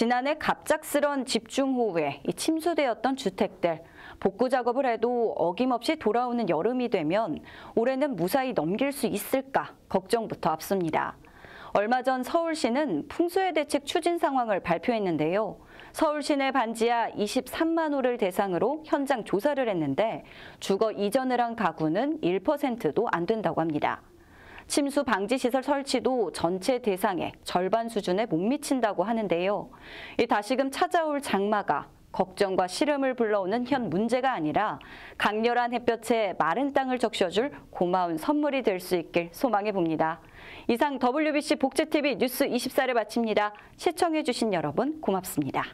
지난해 갑작스런 집중호우에 이 침수되었던 주택들 복구 작업을 해도 어김없이 돌아오는 여름이 되면 올해는 무사히 넘길 수 있을까 걱정부터 앞섭니다. 얼마 전 서울시는 풍수해 대책 추진 상황을 발표했는데요. 서울 시내 반지하 23만 호를 대상으로 현장 조사를 했는데 주거 이전을 한 가구는 1%도 안 된다고 합니다. 침수 방지 시설 설치도 전체 대상의 절반 수준에 못 미친다고 하는데요. 이 다시금 찾아올 장마가 걱정과 시름을 불러오는 현 문제가 아니라 강렬한 햇볕에 마른 땅을 적셔줄 고마운 선물이 될 수 있길 소망해 봅니다. 이상 WBC 복지TV 뉴스 24를 마칩니다. 시청해 주신 여러분 고맙습니다.